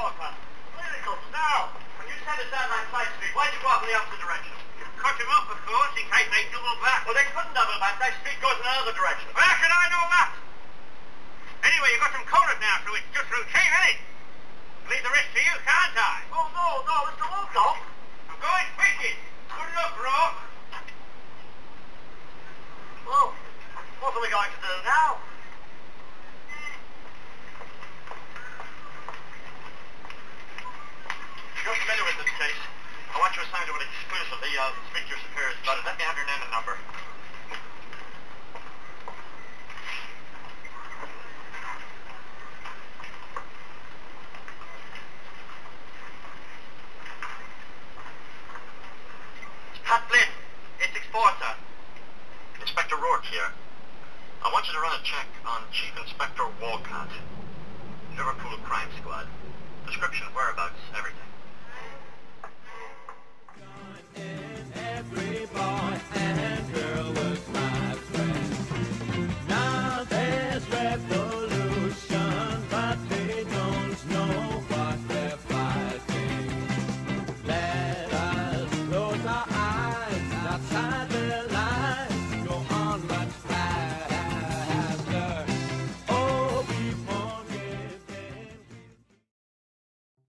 now! When you down that side street, why'd you walk in the opposite direction? Cut him off, of course. in case they double back. Well, they couldn't double back. That street goes in another direction. Where should I know? Exclusively. I'll uh, speak to your superiors about it. Let me have your name and number. Pat Flynn, Essex Porter. Inspector here. I want you to run a check on Chief Inspector Walcott. Liverpool Crime Squad. Description, whereabouts, everything.